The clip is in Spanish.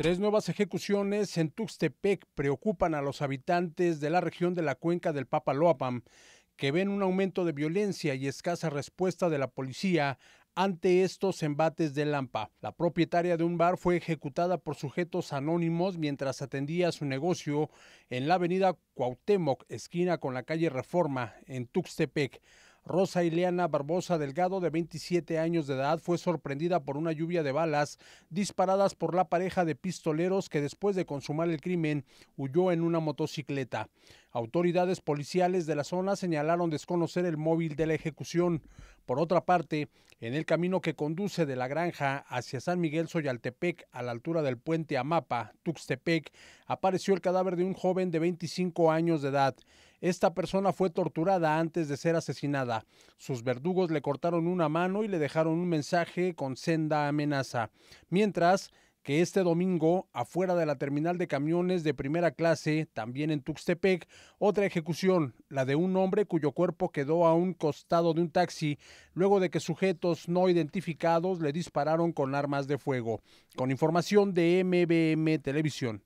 Tres nuevas ejecuciones en Tuxtepec preocupan a los habitantes de la región de la cuenca del Papaloapam, que ven un aumento de violencia y escasa respuesta de la policía ante estos embates de Lampa. La propietaria de un bar fue ejecutada por sujetos anónimos mientras atendía su negocio en la avenida Cuauhtémoc, esquina con la calle Reforma, en Tuxtepec. Rosa Ileana Barbosa Delgado, de 27 años de edad, fue sorprendida por una lluvia de balas disparadas por la pareja de pistoleros que después de consumar el crimen huyó en una motocicleta. Autoridades policiales de la zona señalaron desconocer el móvil de la ejecución. Por otra parte, en el camino que conduce de la granja hacia San Miguel Soyaltepec, a la altura del puente Amapa, Tuxtepec, apareció el cadáver de un joven de 25 años de edad. Esta persona fue torturada antes de ser asesinada. Sus verdugos le cortaron una mano y le dejaron un mensaje con senda amenaza. Mientras, que este domingo, afuera de la terminal de camiones de primera clase, también en Tuxtepec, otra ejecución, la de un hombre cuyo cuerpo quedó a un costado de un taxi, luego de que sujetos no identificados le dispararon con armas de fuego. Con información de MBM Televisión.